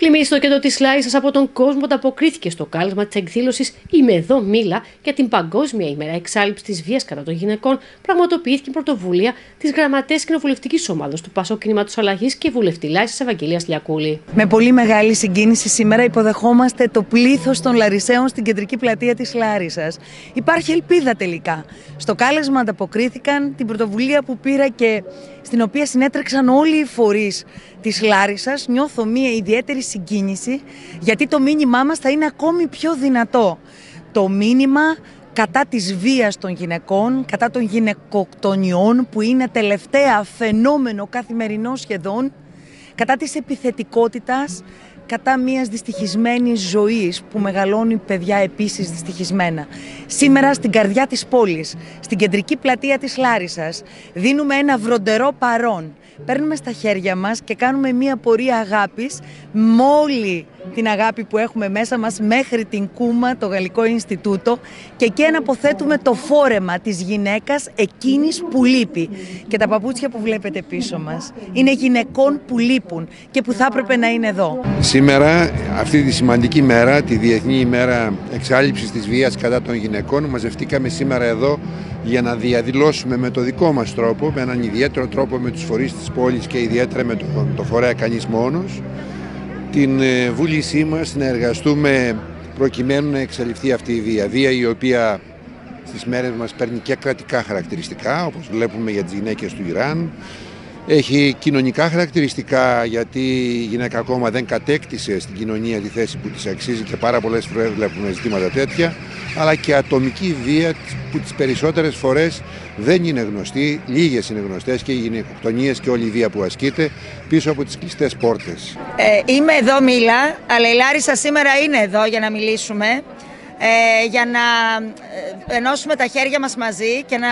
Πλημμύρισε στο κέντρο τη Λάρισα από τον κόσμο ανταποκρίθηκε στο κάλεσμα της εκδήλωσης Είμαι εδώ μίλα για την Παγκόσμια ημέρα εξάλληψης της βίας κατά των γυναικών. Πραγματοποιήθηκε η πρωτοβουλία της Γραμματέας Κοινοβουλευτικής Ομάδας του Πασό Κινήματος Αλλαγής και βουλευτή Λάρισα Ευαγγελίας Λιακούλη. Με πολύ μεγάλη συγκίνηση σήμερα υποδεχόμαστε το πλήθος των Λαρισαίων στην κεντρική πλατεία της Λάρισας. Υπάρχει ελπίδα τελικά. Στο κάλεσμα ανταποκρίθηκαν την πρωτοβουλία που πήρα και στην οποία συνέτρεξαν όλοι οι φορείς της Λάρισας. Νιώθω μία ιδιαίτερη συγκίνηση γιατί το μήνυμά μας θα είναι ακόμη πιο δυνατό. Το μήνυμα κατά της βίας των γυναικών, κατά των γυναικοκτονιών που είναι τελευταία φαινόμενο καθημερινό σχεδόν, κατά της επιθετικότητας, κατά μιας δυστυχισμένης ζωής που μεγαλώνει παιδιά επίσης δυστυχισμένα. Σήμερα στην καρδιά της πόλης, στην κεντρική πλατεία της Λάρισας, δίνουμε ένα βροντερό παρόν παίρνουμε στα χέρια μας και κάνουμε μία πορεία αγάπης με όλη την αγάπη που έχουμε μέσα μας μέχρι την Κούμα, το Γαλλικό Ινστιτούτο και εκεί αναποθέτουμε το φόρεμα της γυναίκας εκείνης που λείπει. Και τα παπούτσια που βλέπετε πίσω μας είναι γυναικών που λείπουν και που θα έπρεπε να είναι εδώ. Σήμερα, αυτή τη σημαντική μέρα, τη Διεθνή ημέρα εξάλληψης της βίας κατά των γυναικών, μαζευτήκαμε σήμερα εδώ για να διαδηλώσουμε με το δικό μας τρόπο, με έναν ιδιαίτερο τρόπο με τους φορείς της πόλης και ιδιαίτερα με το, το φορέα κανείς μόνος, την ε, βούλησή μας να εργαστούμε προκειμένου να εξαλειφθεί αυτή η βία. Βία η οποία στις μέρες μας παίρνει και κρατικά χαρακτηριστικά, όπως βλέπουμε για τις γυναίκες του Ιράν, έχει κοινωνικά χαρακτηριστικά γιατί η γυναίκα ακόμα δεν κατέκτησε στην κοινωνία τη θέση που της αξίζει και πάρα πολλές φορές βλέπουμε ζητήματα τέτοια αλλά και ατομική βία που τις περισσότερες φορές δεν είναι γνωστή, λίγες είναι γνωστές και οι γυναικοκτονίες και όλη η βία που ασκείται πίσω από τις κλειστές πόρτες. Ε, είμαι εδώ Μίλα, αλλά η Λάρισα σήμερα είναι εδώ για να μιλήσουμε. Ε, για να ε, ενώσουμε τα χέρια μας μαζί και να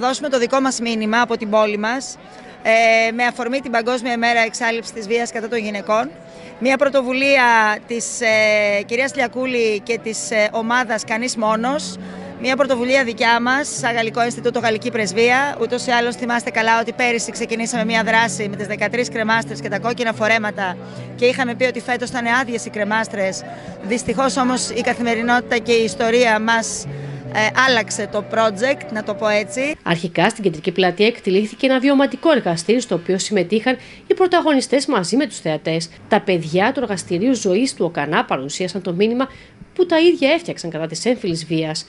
δώσουμε το δικό μας μήνυμα από την πόλη μας ε, με αφορμή την Παγκόσμια ημέρα εξάλληψης της βίας κατά των γυναικών. Μια πρωτοβουλία της ε, κυρίας Λιακούλη και της ε, ομάδας Κανείς Μόνος. Μια πρωτοβουλία δικιά μας, σαν Γαλλικό Ινστιτούτο Γαλλική Πρεσβεία. Ούτως ή άλλως θυμάστε καλά ότι πέρυσι ξεκινήσαμε μια δράση με τις 13 κρεμάστρες και τα κόκκινα φορέματα και είχαμε πει ότι φέτος ήταν άδειες οι κρεμάστρες. Δυστυχώς όμως η καθημερινότητα και η ιστορία μας ε, άλλαξε το project, να το πω έτσι. Αρχικά στην κεντρική πλατεία εκτελήθηκε ένα βιωματικό εργαστήριο στο οποίο συμμετείχαν οι πρωταγωνιστές μαζί με τους θεατές. Τα παιδιά του εργαστηρίου ζωής του ΟΚΑΝΑ παρουσίασαν το μήνυμα που τα ίδια έφτιαξαν κατά της έμφυλης βίας.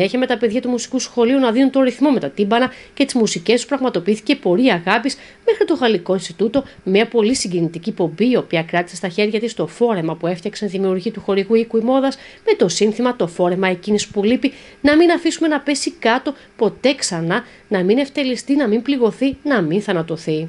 Συνέχεια με τα παιδιά του μουσικού σχολείου να δίνουν το ρυθμό με τα τύμπανα και τις μουσικές τους πραγματοποιήθηκε πορεία αγάπης μέχρι το Γαλλικό Ινστιτούτο, μια πολύ συγκινητική πομπή, η οποία κράτησε στα χέρια της το φόρεμα που έφτιαξαν δημιουργοί του χορηγού οίκου η μόδα με το σύνθημα Το φόρεμα εκείνης που λείπει, να μην αφήσουμε να πέσει κάτω ποτέ ξανά, να μην ευτελιστεί, να μην πληγωθεί, να μην θανατωθεί.